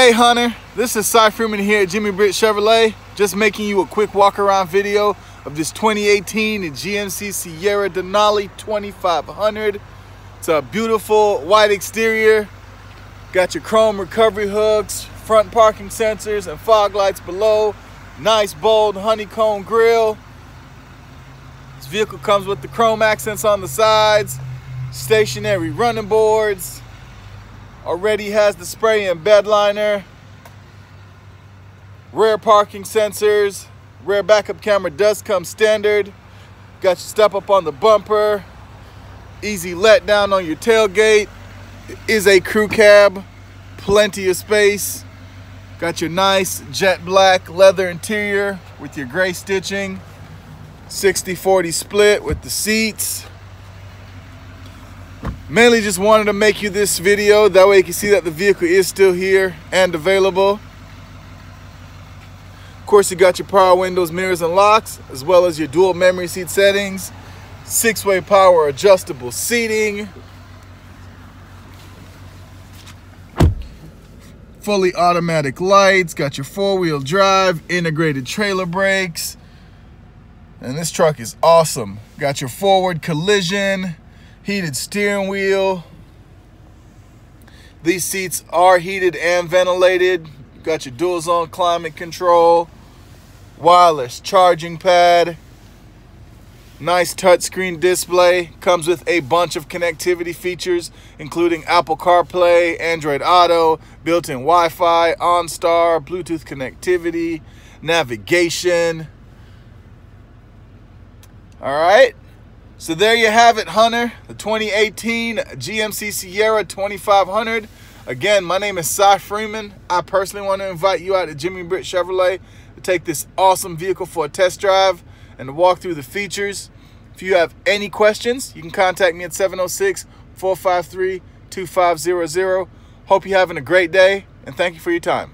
Hey Hunter, this is Cy Freeman here at Jimmy Britt Chevrolet. Just making you a quick walk around video of this 2018 GMC Sierra Denali 2500. It's a beautiful white exterior. Got your chrome recovery hooks, front parking sensors and fog lights below. Nice bold honeycomb grille. This vehicle comes with the chrome accents on the sides, stationary running boards, already has the spray and bed liner, rear parking sensors, rear backup camera does come standard, got your step up on the bumper, easy let down on your tailgate, it is a crew cab, plenty of space, got your nice jet black leather interior with your gray stitching, 60-40 split with the seats, Mainly just wanted to make you this video. That way you can see that the vehicle is still here and available. Of course, you got your power windows, mirrors, and locks, as well as your dual memory seat settings, six-way power adjustable seating, fully automatic lights, got your four-wheel drive, integrated trailer brakes, and this truck is awesome. Got your forward collision, heated steering wheel. These seats are heated and ventilated. Got your dual zone climate control, wireless charging pad, nice touchscreen display. Comes with a bunch of connectivity features, including Apple CarPlay, Android Auto, built-in Wi-Fi, OnStar, Bluetooth connectivity, navigation. All right. So there you have it, Hunter, the 2018 GMC Sierra 2500. Again, my name is Cy Freeman. I personally want to invite you out to Jimmy Britt Chevrolet to take this awesome vehicle for a test drive and to walk through the features. If you have any questions, you can contact me at 706-453-2500. Hope you're having a great day, and thank you for your time.